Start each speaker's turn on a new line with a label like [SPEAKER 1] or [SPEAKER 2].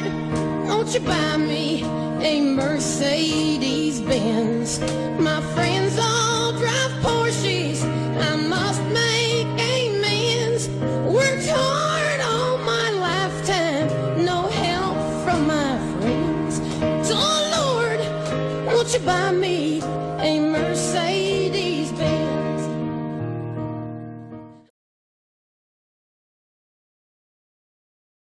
[SPEAKER 1] Lord, won't you buy me a Mercedes Benz? My friends all drive Porsches. I must make amends. Worked hard all my lifetime, no help from my friends. So Lord, won't you buy me a